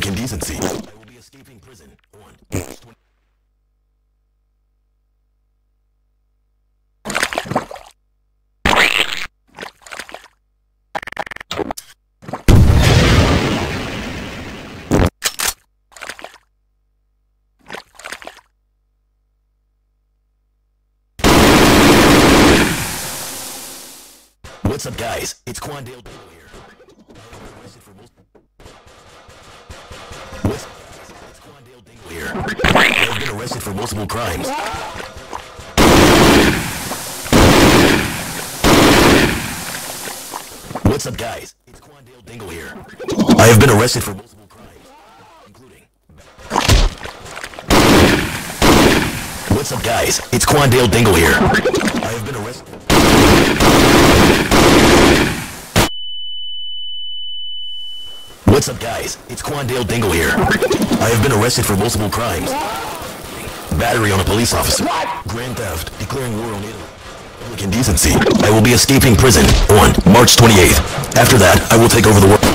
public indecency. I will be escaping prison on March 20 What's up, guys? It's Quandale Dingle here. Here. I've been arrested for multiple crimes. What's up, guys? It's Quandale Dingle here. I have been arrested for multiple crimes, including. What's up, guys? It's Quandale Dingle here. I have been arrested. What's up, guys? It's Quandale Dingle here. I have been arrested for multiple crimes. Battery on a police officer. Grand theft. Declaring war on Italy. Public indecency. I will be escaping prison on March 28th. After that, I will take over the world.